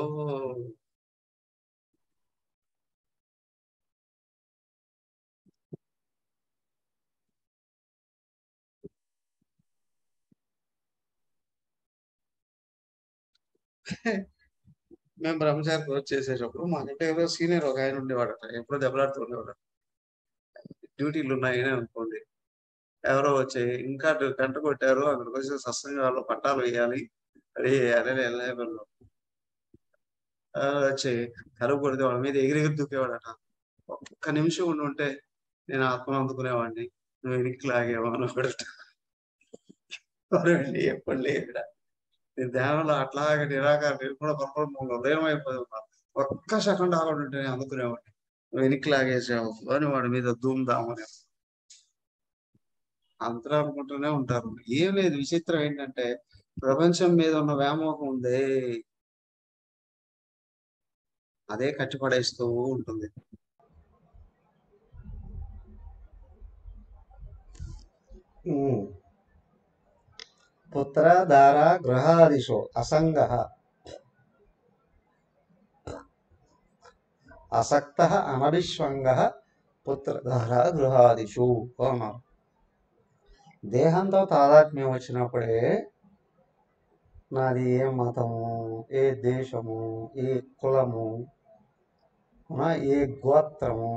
మేము బ్రహ్మచారి వచ్చేసేటప్పుడు మా మాకంటే ఎవరో సీనియర్ ఒక ఆయన ఉండేవాడట ఎప్పుడో దెబ్బలాడుతూ ఉండేవాడట డ్యూటీలు ఉన్నాయని అనుకోండి. ఎవరో వచ్చి ఇంకా గంట కొట్టారు అక్కడికి వచ్చి సత్సంగాలు పట్టాలు వేయాలి రెడీ అరే వెళ్ళలేదు ఆ, వచ్చి కరువు కొడితే వాళ్ళ మీద ఎగిరి ఎగిరి దూకేవాడట. ఒక్క నిమిషం ఉండి ఉంటే నేను ఆత్మను అందుకునేవాడిని. నువ్వు వెనక్కి లాగేవా అని ఎవరండి ఎప్పుడు లేదురా నేను దేవంలో అట్లాగే నిరాకార నిర్గుణ పరబ్రహ్మంలో ఉదయమైపోయి ఒక్క సెకండ్ ఆగకుండా ఉంటే నేను అందుకునేవాడిని. వెనక్కి లాగేసావు అని వాడి మీద దూమ్దామని అందరూ అనుకుంటూనే ఉంటారు. ఏం లేదు విచిత్రం ఏంటంటే ప్రపంచం మీద ఉన్న వ్యామోహం ఉందే. అదే కట్టిపడేస్తూ ఉంటుంది. పుత్ర దార గ్రహాదిశో అసంగ అసక్త అనభిష్వంగ పుత్రధార గృహాదిషు అన్నారు దేహంతో తాదాత్మ్యం వచ్చినప్పుడే నాది ఏ మతము ఏ దేశము ఏ కులము ఏ గోత్రము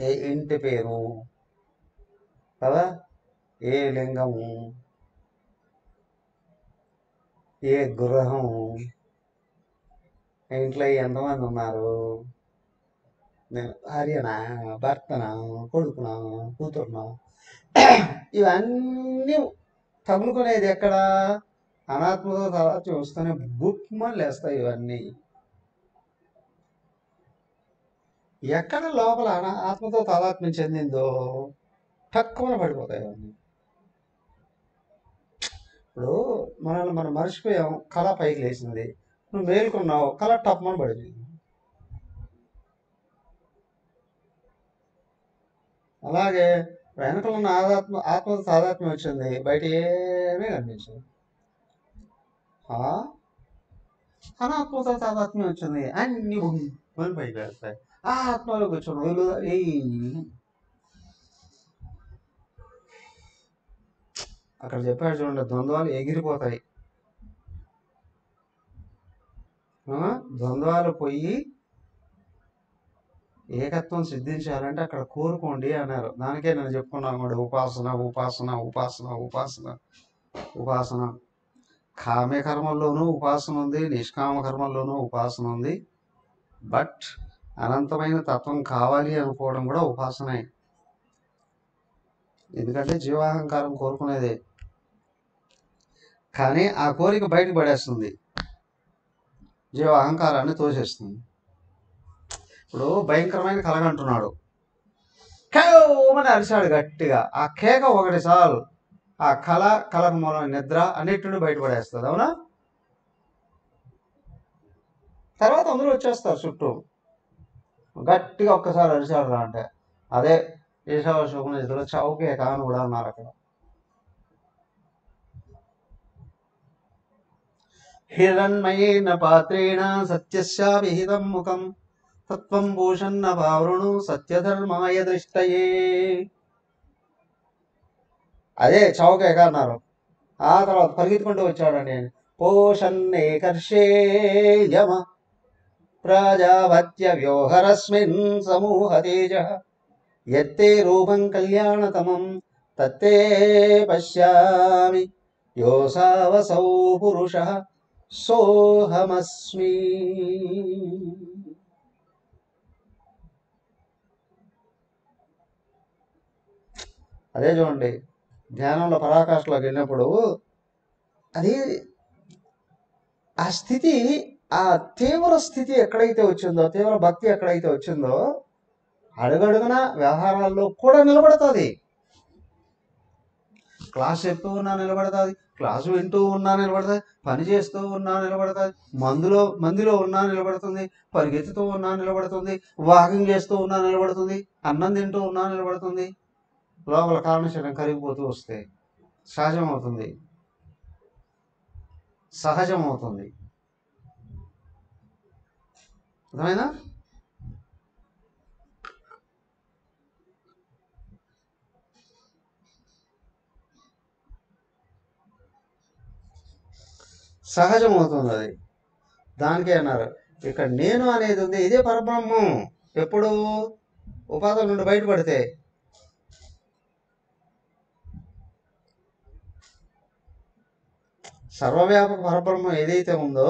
ఏ ఇంటి పేరు కదా ఏ లింగము ఏ గృహం ఇంట్లో ఎంతమంది ఉన్నారు? నేను భార్యనా భర్తనా కొడుకునా కూతురునా? ఇవన్నీ తగులుకునేది ఎక్కడ? అనాత్మతో తర్వాత చూస్తూనే బుక్మని లేస్తాయి ఇవన్నీ. ఎక్కడ లోపల ఆత్మతో తాదాత్మ్యం చెందిందో తక్కువన పడిపోతాయి అవన్నీ ఇప్పుడు మనల్ని మనం మర్చిపోయాం కళ పైకి లేచింది. నువ్వు మేలుకున్నావు టాప్ టప్మని పడింది. అలాగే వెనకలు ఉన్న ఆధాత్మ ఆత్మ సాధాత్మ్యం వచ్చింది బయట ఏమీ కనిపించింది. ఆ? అనాత్మతో తాదాత్మ్యం వచ్చింది అన్ని మళ్ళీ పైకి వేస్తాయి ఆ ఆత్మలో కూర్చొని వదిలు అక్కడ చెప్పాడు చూడండి ద్వంద్వాలు ఎగిరిపోతాయి ఆ? ద్వంద్వాలు పోయి ఏకత్వం సిద్ధించాలంటే అక్కడ కోరుకోండి అన్నారు. దానికే నేను చెప్పుకున్నాను కూడా ఉపాసన ఉపాసన ఉపాసన ఉపాసన ఉపాసన. కామ్య కర్మల్లోనూ ఉపాసన ఉంది నిష్కామ కర్మల్లోనూ ఉపాసన ఉంది. బట్ అనంతమైన తత్వం కావాలి అనుకోవడం కూడా ఉపాసనే. ఎందుకంటే జీవాహంకారం కోరుకునేదే. కానీ ఆ కోరిక బయట పడేస్తుంది. జీవ అహంకారాన్ని తోసేస్తుంది. ఇప్పుడు భయంకరమైన కలగంటున్నాడు కేవమని అరిచాడు గట్టిగా. ఆ కేక ఒకటి చాలు. ఆ కళ కళకు మూలం నిద్ర అన్నిటి బయటపడేస్తుంది. అవునా? తర్వాత అందరూ వచ్చేస్తారు చుట్టూ. గట్టిగా ఒక్కసారి అరిచాడు రా అంటే. అదే ఈశావాశోపనిషత్తులో చౌకే కాను కూడా అన్నారు అక్కడ. హిరణ్మయేన పాత్రేణ సత్యస్య విహితం ముఖం. తత్వం భూషన్న పావృణు సత్యధర్మాయ దృష్టయే. అదే చౌక అన్నారు ఆ తర్వాత పరిగెత్తుకుంటూ వచ్చాడండి. ఆయన పోషన్నే యమ. ప్రజాపత్య వ్యోహరస్మిన్ సమూహ తేజ. ఎత్తే రూపం కళ్యాణతమం. తత్తే పశ్యామి. యోసావసౌ పురుష. సోహమస్మి. అదే చూడండి ధ్యానంలో పరాకాష్ఠలోకి వెళ్ళినప్పుడు అది ఆ స్థితి ఆ తీవ్ర స్థితి ఎక్కడైతే వచ్చిందో తీవ్ర భక్తి ఎక్కడైతే వచ్చిందో అడుగడుగున వ్యవహారాల్లో కూడా నిలబడుతుంది. క్లాస్ చెప్పి ఉన్నా నిలబడుతుంది. క్లాసు వింటూ ఉన్నా నిలబడుతుంది పని చేస్తూ ఉన్నా నిలబడుతుంది మందులో మందిలో ఉన్నా నిలబడుతుంది పరిగెత్తుతూ ఉన్నా నిలబడుతుంది వాకింగ్ చేస్తూ ఉన్నా నిలబడుతుంది అన్నం తింటూ ఉన్నా నిలబడుతుంది. లోపల కారణశీలం కరిగిపోతూ వస్తే సహజం అవుతుంది సహజం అవుతుంది అర్థమైనా సహజం అవుతుంది అది దానికే అన్నారు. ఇక్కడ నేను అనేది ఉంది ఇదే పరబ్రహ్మం. ఎప్పుడు ఉపాధుల నుండి బయటపడితే. సర్వవ్యాపక పరబ్రహ్మం ఏదైతే ఉందో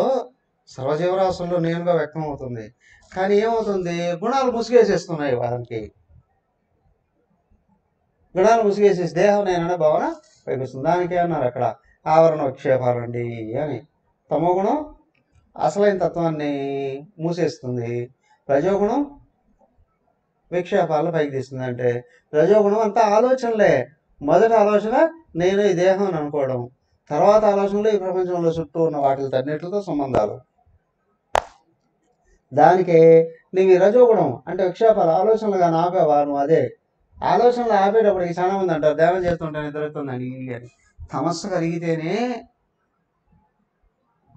సర్వజీవరాశుల్లో నేనుగా వ్యక్తం అవుతుంది కానీ ఏమవుతుంది? గుణాలు ముసిగేసేస్తున్నాయి వారికి. గుణాలు ముసుగేసేసి దేహం నేననే భావన పైకి దానికే అన్నారు అక్కడ ఆవరణ విక్షేపాలండి అని. తమోగుణం అసలైన తత్వాన్ని మూసేస్తుంది. రజోగుణం విక్షేపాలను పైకి తీస్తుంది అంటే రజోగుణం అంతా ఆలోచనలే. మొదటి ఆలోచన నేను ఈ దేహం అని అనుకోవడం. తర్వాత ఆలోచనలు ఈ ప్రపంచంలో చుట్టూ ఉన్న వాటితో అన్నిటితో సంబంధాలు. దానికి నీవు రజోగుణం అంటే విక్షేపాలు ఆలోచనలుగా ఆపేవా నువ్వు అదే. ఆలోచనలు ఆపేటప్పటికి చాలా మంది అంటారు దేవం చేస్తుంటే దొరుకుతుంది అని తమస్సు కలిగితేనే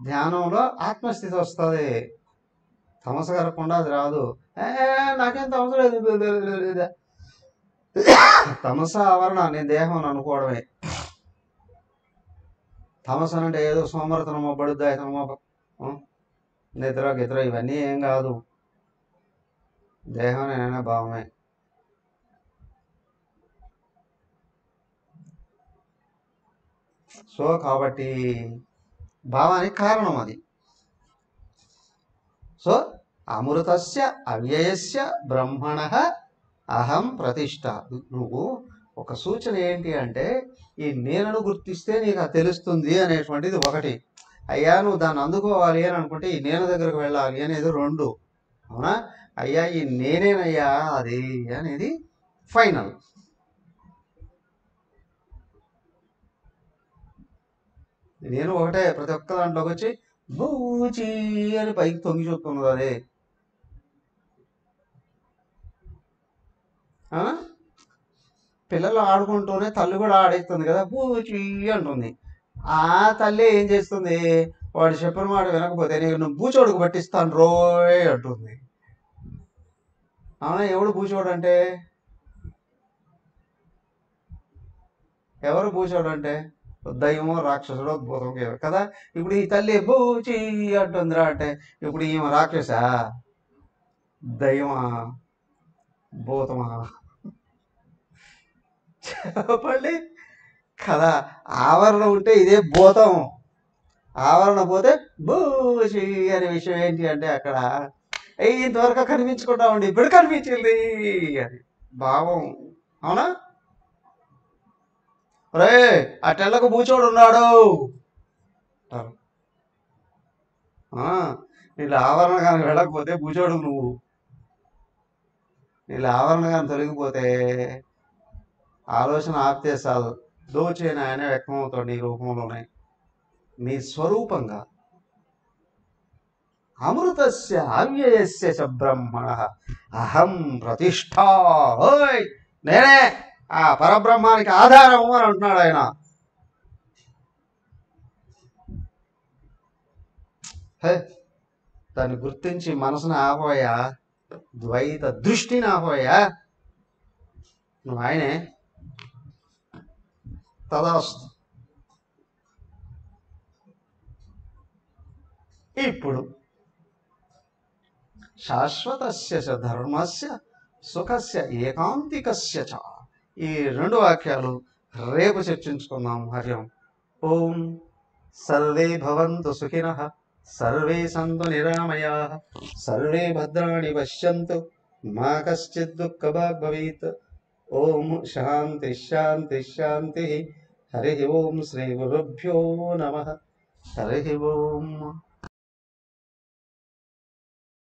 ధ్యానంలో ఆత్మస్థితి వస్తుంది. తమస కలగకుండా అది రాదు. ఏ నాకేం తమస లేదు. తమస ఆవరణ నేను దేహం అని అనుకోవడమే. తమస అంటే ఏదో సోమరతనమో బడుద్దాయతనమో నిద్ర గిద్ర ఇవన్నీ ఏం కాదు. దేహం నేనైనా భావమే. సో కాబట్టి భావానికి కారణం అది. సో అమృతస్య అవ్యయస్య బ్రహ్మణ అహం ప్రతిష్ట. నువ్వు ఒక సూచన ఏంటి అంటే ఈ నేనను గుర్తిస్తే నీకు అది తెలుస్తుంది అనేటువంటిది ఒకటి. అయ్యా నువ్వు దాన్ని అందుకోవాలి అని అనుకుంటే ఈ నేను దగ్గరకు వెళ్ళాలి అనేది రెండు. అవునా? అయ్యా ఈ నేనేనయ్యా అది అనేది ఫైనల్. నేను ఒకటే ప్రతి ఒక్క దాంట్లోకి వచ్చి బూచి అని పైకి తొంగి చూస్తున్నది అదే పిల్లలు ఆడుకుంటూనే తల్లి కూడా ఆడేస్తుంది కదా బూచి అంటుంది. ఆ తల్లి ఏం చేస్తుంది? వాడు చెప్పిన మాట వినకపోతే నేను బూచోడుకు పట్టిస్తాను రోయ్ అంటుంది. అవునా? ఎవడు బూచోడు అంటే? ఎవరు బూచోడు అంటే? దయ్యమో రాక్షసుడో భూతం కదా? ఇప్పుడు ఈ తల్లి బూచి అంటుందిరా అంటే ఇప్పుడు ఈమె రాక్షస? దైవమా? భూతమా? చెప్పండి. కదా? ఆవరణ ఉంటే ఇదే భూతం. ఆవరణ పోతే బూచి అనే విషయం ఏంటి అంటే అక్కడ ఇంతవరకు కనిపించుకుంటా ఉండి ఇప్పుడు కనిపించింది అని. భావం. అవునా? రే ఆ తెల్లకు బూచోడు ఉన్నాడు. అంటారు. ఆ, నీళ్ళ ఆవరణ కానీ వెళ్ళకపోతే బూచోడు నువ్వు. నీళ్ళ ఆవరణ కానీ తొలగిపోతే ఆలోచన ఆపితే చాలు. దోచేన ఆయన వ్యక్తం నీ రూపంలోనే. నీ స్వరూపంగా. అమృతస్య అవ్యయస్య చ బ్రహ్మణ. అహం ప్రతిష్ట నేనే. ఆ పరబ్రహ్మానికి ఆధారము అని అంటున్నాడు ఆయన. దాన్ని గుర్తించి మనసును ఆపోయా ద్వైత దృష్టిని ఆపోయా నువ్వు ఆయనే. తదాస్తు ఇప్పుడు శాశ్వతస్య ధర్మస్య సుఖస్య ఏకాంతికస్య చ. ఈ రెండు వాక్యాలు రేపు చర్చించుకుందాం హరిం ఓం సర్వే భవంతు సుఖిన సర్వే సంతు నిరామయా సర్వే భద్రాణి పశ్యంతు మా కశ్చిత్ దుఃఖభాగ్ భవీత్. ఓం శాంతి శాంతి శాంతి. హరి ఓం శ్రీ గురుభ్యో నమ. హరి ఓం